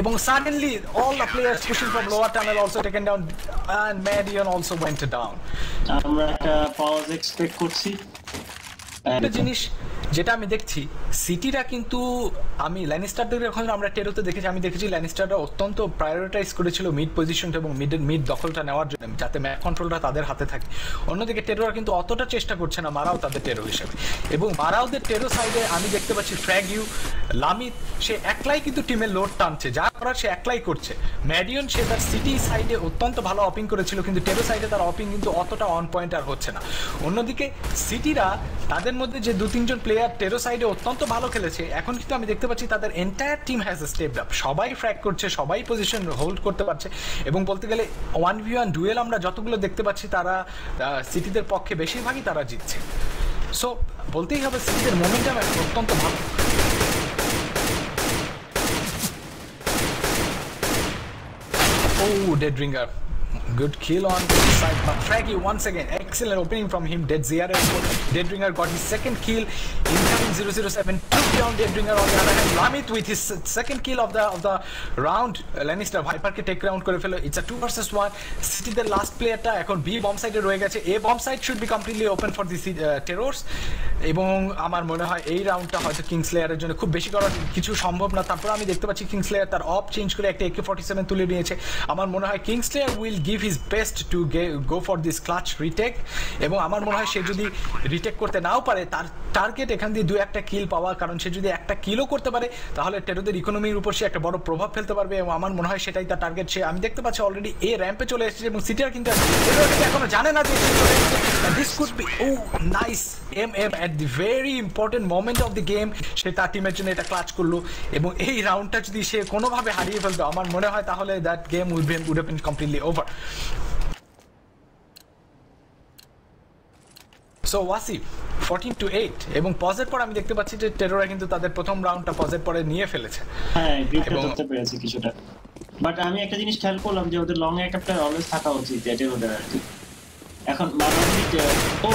এবং suddenly all the players pushing from lower tunnel also taken down and Medion also went down আমরা একটা পাওয়াজ expect করছি। একটা জিনিস যেটা আমি দেখছি সিটিরা কিন্তু, আমি ল্যানিস্টারদের যখন আমরা টেরোতে দেখেছি, আমি দেখেছি ল্যানিস্টাররা অত্যন্ত প্রায়োরিটাইজ করেছিল মিড পজিশনটা এবং মিড মিড দখলটা নেওয়ার জন্য, যাতে ম্যাপ কন্ট্রোলটা তাদের হাতে থাকে। অন্যদিকে টেরোরা কিন্তু অতটা চেষ্টা করছে না মারাও তাদের টেরো হিসেবে। এবং মারাওদের টেরো সাইডে আমি দেখতে পাচ্ছি ফ্র্যাগ ইউ লামিত সে একলাই কিন্তু টিমের লোড টানছে। যা করার সে একলাই করছে। ম্যাডিয়ন সে তার সিটি সাইডে অত্যন্ত ভালো অপিং করেছিল, কিন্তু টেরো সাইডে তার অপিং কিন্তু অতটা অন পয়েন্ট আর হচ্ছে না। অন্যদিকে সিটিরা তাদের মধ্যে যে দু তিনজন প্লেয়ার টেরো সাইডে অত্যন্ত ভালো খেলেছে। এখন কিন্তু আমি দেখতে পাচ্ছি তাদের entire team has step up সবাই ফ্র্যাক করছে, সবাই পজিশন হোল্ড করতে পারছে। এবং বলতে গেলে ওয়ান ভি ওয়ান ডুয়েল আমরা যতগুলো দেখতে পাচ্ছি, তারা সিটিদের পক্ষে বেশিরভাগই তারা জিতছে। সো বলতেই হবে সিটিদের মোমেন্টাম এখন অত্যন্ত ভালো। ও, Dead Ringer. Good kill on the side. Fraggy once again. Excellent opening from him. Dead Zia. Dead Ringer got his second kill. Incoming 007 took down Dead Ringer on the other hand. Lamit with his second kill of the of the round. Lannister Viper K take round করে ফেলো. It's a 2 versus 1. City the last playerটা এখন B bomb side এ রয়ে গেছে. A bomb side should be completely open for the uh, terrors. এবং আমার মনে হয় এই রাউন্ডটা হয়তো কিংসলেয়ারের জন্য খুব বেশি করার কিছু সম্ভব না তারপর আমি দেখতে পাচ্ছি কিংসলেয়ার তার অফ চেঞ্জ করে একটা একে ফর্টি সেভেন তুলে নিয়েছে আমার মনে হয় Kingslayer will give his best to go for this clutch retake এবং আমার মনে হয় সে যদি রিটেক করতে নাও পারে, তার টার্গেট এখান দিয়ে দু একটা কিল পাওয়া, কারণ সে যদি একটা কিলও করতে পারে, তাহলে টেরোদের ইকোনমির উপর সে একটা বড় প্রভাব ফেলতে পারবে। এবং আমার মনে হয় সেটাই তার টার্গেট সে, আমি দেখতে পাচ্ছি অলরেডি এ র্যাম্পে চলে এসেছে এবং সিটিআর কিন্তু এখনও জানে না যে this could be a nice um um at the very important moment of the game সে তার টিমের জন্য এটা ক্লাচ করল। এবং এই রাউন্ডটা যদি সে কোনোভাবে হারিয়ে ফেলতো, আমার মনে হয় তাহলে that game been would been completely over so Wasif fourteen two eight এবং পজের পর আমি দেখতে পাচ্ছি যে টেরোরা কিন্তু তাদের প্রথম রাউন্ডটা পজের পরে নিয়ে ফেলেছে। হ্যাঁ ধরতে পেরেছি কিছুটা। বাট আমি একটা জিনিস খেয়াল করলাম যে ওদের লং একটা অলওয়েজ থাকা উচিত এটাই ওদের আর কি। এখন মারামারি ও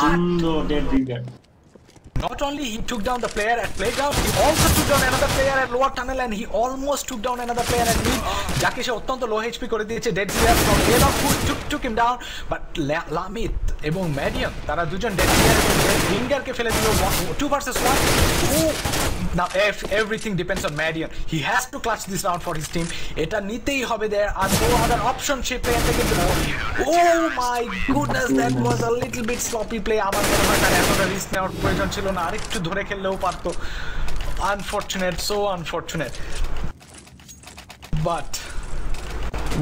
সুন্দর dead Not only he took down the player at playground, he also took down another player at lower tunnel and he almost took down another player at mid. সে অত্যন্ত লো এইচপি করে দিয়েছে dead player from এলক who took took him down but Lamit এবং Medion তারা দুজন dead player এবং ringer রিঙ্গারকে ফেলে দিল two versus one oh Now ev- everything depends on Madian. He has to clutch this round for his team. এটা নিতেই হবে there are no other option সে প্লেয়ার থেকে Oh my goodness that was a little bit sloppy play আমার মনে হয় তার এতটা রিস্ক নেওয়ার প্রয়োজন ছিল না আরেকটু ধরে খেললেও পারতো unfortunate so unfortunate but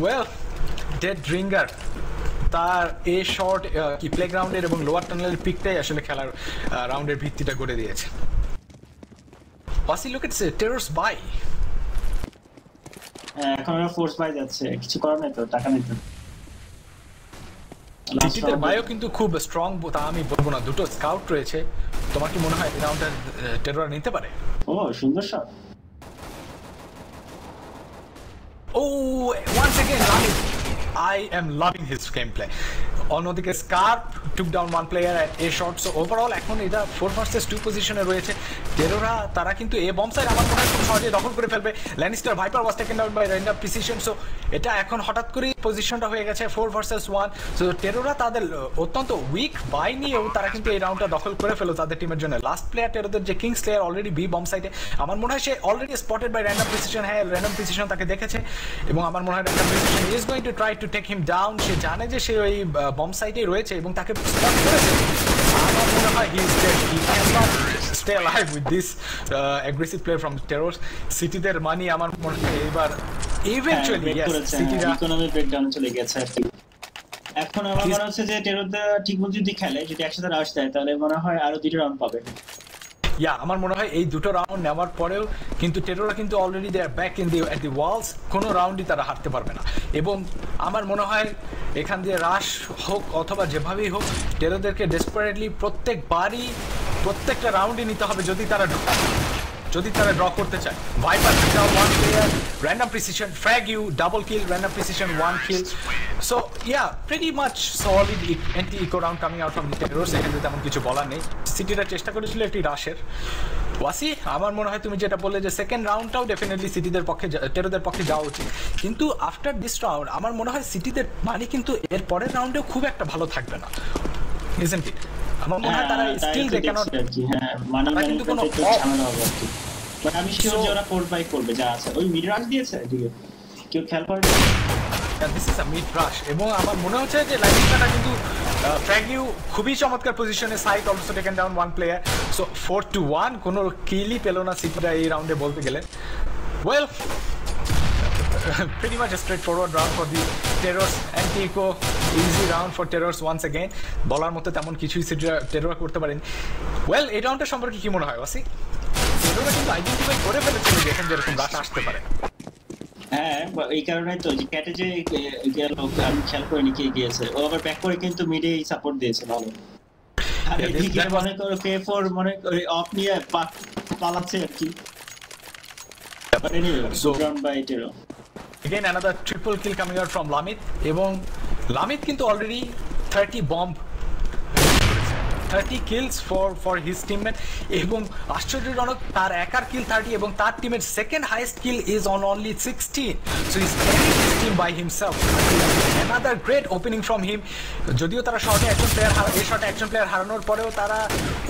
well Dead Ringer তার এ শর্ট কি প্লেগ্রাউন্ডের এবং লোয়ার টানেলের পিকটাই আসলে খেলার রাউন্ডের ভিত্তিটা করে দিয়েছে ওয়াসি লুক ইটস টেরোস বাই এখন ওরা ফোর্স বাই যাচ্ছে কিছু করার নেই তো টাকা নিতে জিটিদের বায়ো কিন্তু খুব স্ট্রং তা আমি বলব না দুটো স্কাউট রয়েছে। তোমার কি মনে হয় এই রাউন্ডটা টেরোরা নিতে পারে? ও সুন্দর shot Oh, once again, Lamit. I am loving his gameplay. অন্যদিকে Scarp took down one player A shot so overall এখন এটা ফোর ভার্সেস টু পজিশনে রয়েছে। টেরোরা তারা কিন্তু এ বম সাইড আমার মনে হয় খুব সহজে দখল করে ফেলবে। Lannister Viper was taken down by random precision so এটা এখন হঠাৎ করেই পজিশনটা হয়ে গেছে ফোর ভার্সেস ওয়ান সো টেরোরা তাদের অত্যন্ত উইক বাই নিয়েও তারা কিন্তু এই রাউন্ডটা দখল করে ফেলো তাদের টিমের জন্য। লাস্ট প্লেয়ার টেরোদের যে Kings player already B bomb সাইডে আমার মনে হয় সে already spotted by random precision হ্যাঁ র্যান্ডাম প্রিসিশন তাকে দেখেছে। এবং আমার মনে হয় random precision is going to try to take him down সে জানে যে সে ওই বম সাইটে রয়েছে এবং তাকে স্পট করেছে। আমার মনে হয় he is dead he can not stay alive with this aggressive player from terros সিটিদের money আমার মনে হয় এবার ইয়েস সিটিরা ইকোনমি ব্রেকডাউন চলে গেছে আর কি। এখন আমার মনে হচ্ছে যে টেরোদা ঠিক মতো যদি খেলে যদি একসাথে রাশ দেয় তাহলে মনে হয় আরও দুটো রান পাবে। ইয়া আমার মনে হয় এই দুটো রাউন্ড নেওয়ার পরেও কিন্তু টেরোরা কিন্তু already they back in the at the walls কোনো রাউন্ডই তারা হারতে পারবে না। এবং আমার মনে হয় এখান দিয়ে রাশ হোক অথবা যেভাবেই হোক টেরোদেরকে ডেসপারেটলি প্রত্যেকবারই প্রত্যেকটা রাউন্ডই নিতে হবে যদি তারা যদি তারা ড্র করতে চায়। Viper one player random precision Fragu double kill random precision one kill so yeah pretty much solid anti eco round coming out from the terros এখানে তেমন কিছু বলার নেই। সিটিরা চেষ্টা করেছিল একটি রাশের ওয়াসি, আমার মনে হয় তুমি যেটা বললে যে সেকেন্ড রাউন্ডটাও ডেফিনেটলি সিটিদের পক্ষে টেরোদের পক্ষে যাওয়া উচিত। কিন্তু আফটার দিস রাউন্ড আমার মনে হয় সিটিদের মানে কিন্তু এর পরের রাউন্ডেও খুব একটা ভালো থাকবে না। ইজেন্ট ইট আমার মনে হয় তারা তাই স্টিল তো দে ক্যানট দেখছি আর কি, money তারা কিন্তু কোনো management এ একটু off- ঝামেলা হবে আর আমি sure যে ওরা four by করবে, যা আছে। ওই mid দিয়েছে, এদিকে? কেউ খেয়াল করে this is a mid rush এবং আমার মনে হচ্ছে যে লাইনিংটা কিন্তু খুবই চমৎকার পজিশনে side also taken down one player so four two one কোনো কিলই পেল না সিটিরা এই রাউন্ডে বলতে গেলে। Well pretty much a straightforward round for the Terrors. Antico easy round for Terrors once again. বলার মতো তেমন কিছুই টেরোরা করতে পারেন। ওয়েল এই রাউন্ডটা সম্পর্কে কি মনে হয় ওয়াসি? টেরোরা কিন্তু আইডেন্টিফাই করে ফেলেছিল যে এখানে যেরকম রাশ আসতে পারে। হ্যাঁ এই কারণে তো যে ক্যাটে যে গেল আমি খেয়াল করিনি কে গিয়েছে। ও আবার ব্যাক করে কিন্তু মিডে সাপোর্ট দিয়েছে ভালো। আর এদিকে মনে করো পে ফোর মনে অফ নিয়ে পালাচ্ছে আর কি। So- by Tero. Again, another triple kill coming out from Lamit. Lamit কিন্তু already thirty bomb thirty kills for for his teammate এবং আশ্চর্যজনক, তার একার কিল থার্টি এবং তার টিমের second highest kill is on only sixteen so is his team by himself another great opening from him যদিও তারা একজন প্লেয়ার এই একজন প্লেয়ার হারানোর পরেও তারা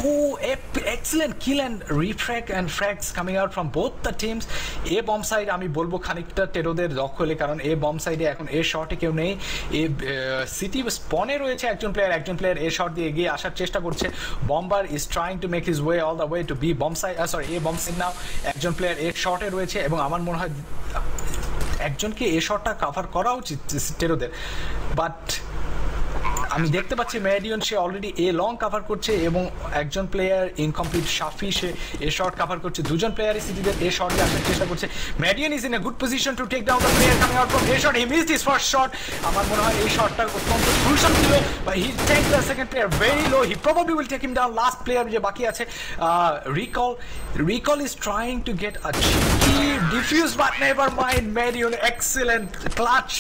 oh excellent A bomb side আমি বলব খানিকটা টেরোদের দখলে, কারণ এ বম এখন এ কেউ নেই। এ সিটি স্পনে রয়েছে একজন প্লেয়ার একজন প্লেয়ার এ দিয়ে এগিয়ে আসার চেষ্টা করছে। Bomber is trying to make his way all the way to B bomb site sorry A bomb site now একজন প্লেয়ার এ শর্টে রয়েছে এবং আমার মনে হয়, একজনকে এ শটটা কাভার করা উচিত, টেরোদের। বাট আমি দেখতে পাচ্ছি ম্যাডিয়ন সে অলরেডি এ লং কাভার করছে এবং একজন প্লেয়ার ইনকমপ্লিট শাফি সে এ শর্ট কভার করছে। দুজন প্লেয়ারই সিটিদের এ শর্টে আসার চেষ্টা করছে। Medion is in a good position to take down the player coming out from A shot he missed his first shot আমার মনে হয় এই শটটা অত্যন্ত ক্রুশাল ছিল but he take the second player very low he probably will take him down last player যে বাকি আছে Recall Recall is trying to get a defuse but never mind Medion excellent clutch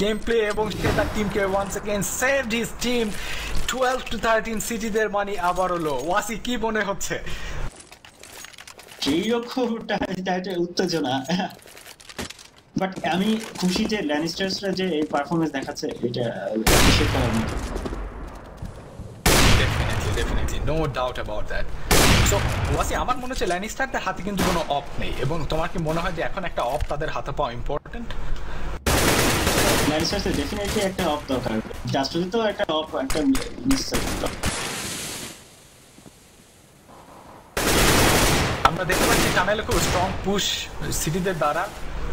game play এবং সে তার টিমকে once again saved his team twelve two thirteen সিটিদের money আবার হলো। ওয়াসি কি মনে হচ্ছে? সেই রকমটা উত্তেজনা। বাট আমি খুশি যে ল্যানিস্টার্সরা যে এই পারফরমেন্স দেখাচ্ছে এটা appreciate করার মতো definitely definitely no doubt about that so Wasi আমার মনে হচ্ছে ল্যানিস্টারদের হাতে কিন্তু কোনো অফ নেই। এবং তোমার কি মনে হয় যে এখন একটা অফ তাদের হাতে পাওয়া ইম্পর্টেন্ট ল্যানিস্টার্সে ডেফিনেটলি একটা অফ দরকার। জাস্টলি তো একটা অফ একটা। আমি আমরা দেখতে পাচ্ছি টানেলে খুব স্ট্রং পুশ সিটিদের দ্বারা,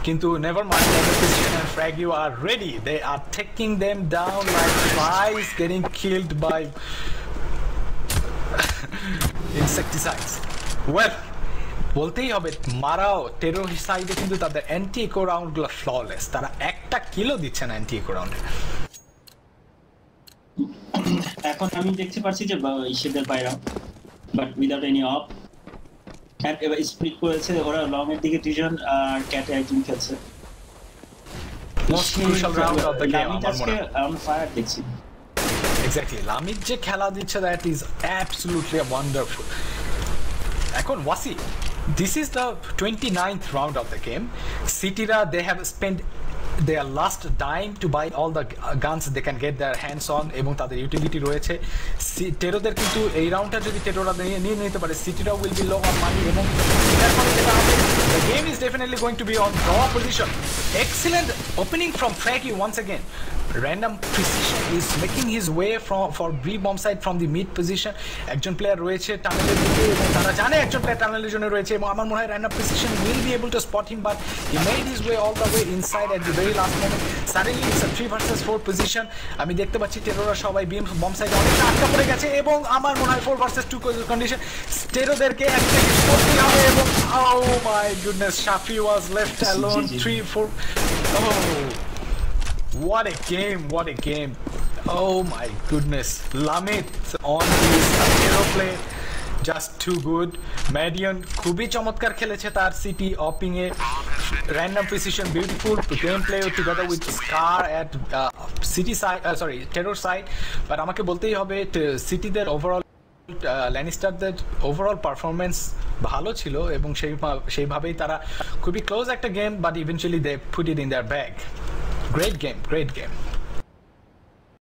কিন্তু never mind never position and Fragu already they are taking them down like flies getting killed by insecticides well বলতেই হবে মারাও টেরো সাইডে কিন্তু তাদের অ্যান্টি ইকো রাউন্ডগুলো ফ্ললেস তারা একটা কিলো দিচ্ছে না অ্যান্টি ইকো রাউন্ডে এখন আমি দেখতে পাচ্ছি যে ইসেদের বাইরা বাট উইদাউট এনি অফ এবার স্প্লিট করেছে ওরা লং এর দিকে দুজন আর ক্যাটে একজন খেলছে। Most round of the game আমার মনে হয়। অন ফায়ার দেখছি। এক্স্যাক্টলি যে খেলা দিচ্ছে দ্যাট ইজ অ্যাবসলুটলি ওয়ান্ডারফুল এখন Wasi this is the twenty ninth round of the game সিটিরা they have spend they are last dying to buy all the guns they can get their hands on এবং তাদের utility রয়েছে। টেরোদের কিন্তু এই রাউন্ডটা যদি টেরোরা নিয়ে নিতে পারে সিটিরা will be low on money এবং the game is definitely going to be on draw position excellent opening from ফ্র্যাকি once again random precision is making his way from for B bomb side from the mid position একজন player রয়েছে টানেলের দিকে এবং তারা জানে একজন player টানেলের জন্য রয়েছে এবং আমার মনে হয় random precision will be able to spot him but he made his way all the way inside at the very last moment suddenly it's a 3 versus 4 position আমি দেখতে পাচ্ছি টেরোরা সবাই বিম বম সাইডে অনেকটা আটকা পড়ে গেছে এবং আমার মনে হয় 4 ভার্সেস 2 কন্ডিশন টেরোদেরকে একটা করতে হবে এবং oh my goodness Shafi was left alone G, G. 3 4 oh What a game, what a game. Oh my goodness. Lamit on his hero play. Just too good. Median খুবই চমৎকার খেলেছে তার city অপিং A random precision beautiful game play together with Scar at uh, city side uh, sorry terror side but আমাকে বলতেই হবে সিটিদের overall ল্যানিস্টারদের overall performance ভালো ছিল এবং সেই সেইভাবেই তারা খুবই ক্লোজ একটা game but eventually they put it in their bag Great game, great game.